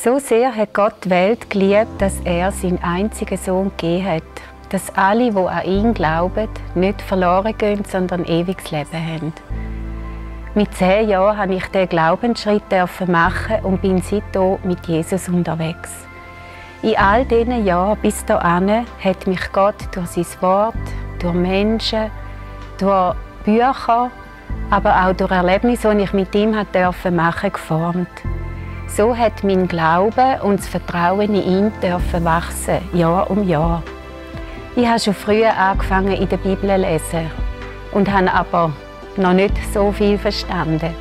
So sehr hat Gott die Welt geliebt, dass er seinen einzigen Sohn gegeben hat, dass alle, die an ihn glauben, nicht verloren gehen, sondern ewiges Leben haben. Mit zehn Jahren durfte ich diesen Glaubensschritt machen und bin seitdem mit Jesus unterwegs. In all diesen Jahren bis dahin hat mich Gott durch sein Wort, durch Menschen, durch Bücher, aber auch durch Erlebnisse, die ich mit ihm machen durfte, geformt. So hat mein Glaube und das Vertrauen in ihn dürfen wachsen, Jahr um Jahr. Ich habe schon früher angefangen, in der Bibel zu lesen und habe aber noch nicht so viel verstanden.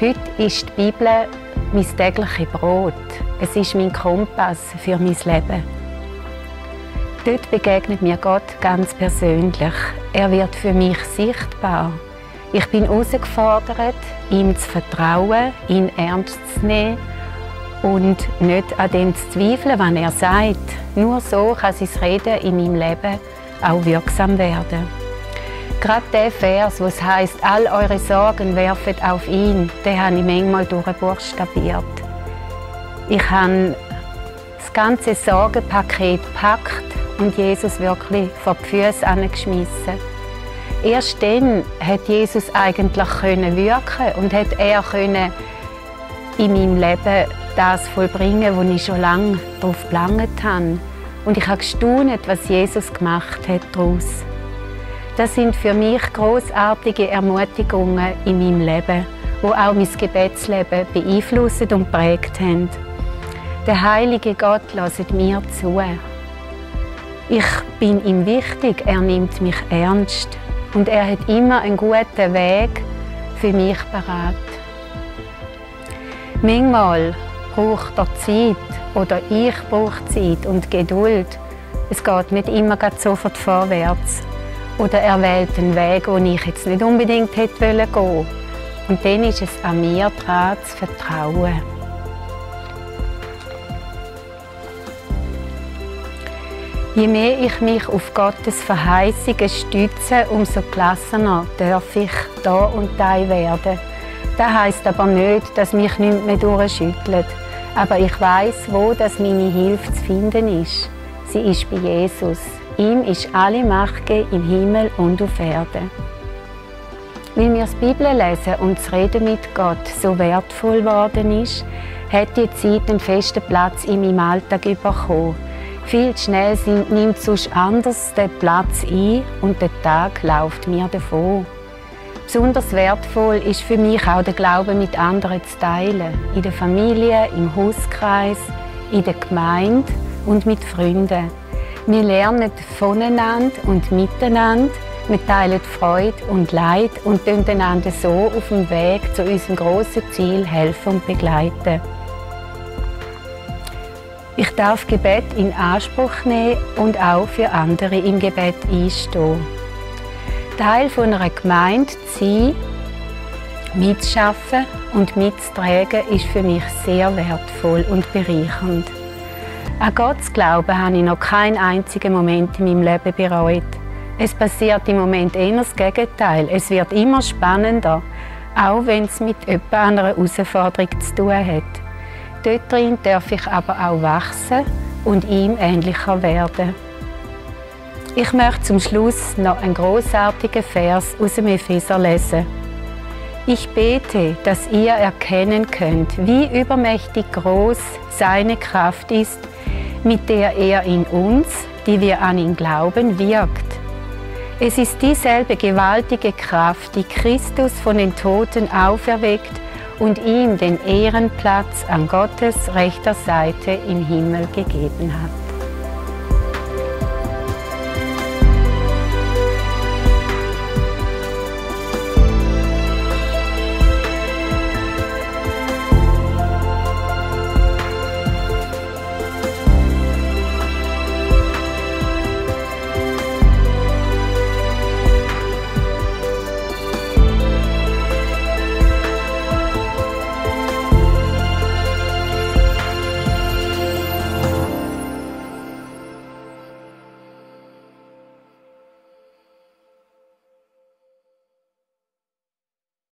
Heute ist die Bibel mein tägliches Brot. Es ist mein Kompass für mein Leben. Dort begegnet mir Gott ganz persönlich. Er wird für mich sichtbar. Ich bin herausgefordert, ihm zu vertrauen, ihn ernst zu nehmen und nicht an dem zu zweifeln, was er sagt. Nur so kann sein Reden in meinem Leben auch wirksam werden. Gerade der Vers, wo es heißt, all eure Sorgen werfet auf ihn, den habe ich manchmal durchbuchstabiert. Ich habe das ganze Sorgenpaket gepackt und Jesus wirklich vor die Füße angeschmissen. Erst dann hat Jesus eigentlich können wirken und hat er können in meinem Leben das vollbringen, wo ich schon lange darauf gelangt habe. Und ich habe gestaunt, was Jesus gemacht hat daraus. Das sind für mich großartige Ermutigungen in meinem Leben, wo auch mein Gebetsleben beeinflusst und prägt haben. Der heilige Gott lässt mir zu. Ich bin ihm wichtig, er nimmt mich ernst und er hat immer einen guten Weg für mich parat. Manchmal braucht er Zeit oder ich brauche Zeit und Geduld. Es geht nicht immer sofort vorwärts. Oder er wählt einen Weg, den ich jetzt nicht unbedingt hätte gehen wollen. Und dann ist es an mir dran zu vertrauen. Je mehr ich mich auf Gottes Verheißungen stütze, umso gelassener darf ich da und da werden. Das heisst aber nicht, dass mich nichts mehr durchschüttelt. Aber ich weiß, wo dass meine Hilfe zu finden ist. Sie ist bei Jesus. Ihm ist alle Macht im Himmel und auf Erden. Weil mir das Bibel lesen und das Reden mit Gott so wertvoll geworden ist, hat die Zeit einen festen Platz in meinem Alltag bekommen viel zu schnell sind, nimmt sonst anders den Platz ein und der Tag läuft mir davon. Besonders wertvoll ist für mich auch der Glaube mit anderen zu teilen. In der Familie, im Hauskreis, in der Gemeinde und mit Freunden. Wir lernen voneinander und miteinander. Wir teilen Freude und Leid und einander so auf dem Weg zu unserem grossen Ziel helfen und begleiten. Ich darf Gebet in Anspruch nehmen und auch für andere im Gebet einstehen. Teil von einer Gemeinde zu sein, mitzuschaffen und mitzutragen, ist für mich sehr wertvoll und bereichernd. An Gott zu glauben, habe ich noch keinen einzigen Moment in meinem Leben bereut. Es passiert im Moment eher das Gegenteil. Es wird immer spannender, auch wenn es mit einer Herausforderung zu tun hat. Dort drin darf ich aber auch wachsen und ihm ähnlicher werden. Ich möchte zum Schluss noch einen großartigen Vers aus dem Epheser lesen. Ich bete, dass ihr erkennen könnt, wie übermächtig groß seine Kraft ist, mit der er in uns, die wir an ihn glauben, wirkt. Es ist dieselbe gewaltige Kraft, die Christus von den Toten auferweckt und ihm den Ehrenplatz an Gottes rechter Seite im Himmel gegeben hat.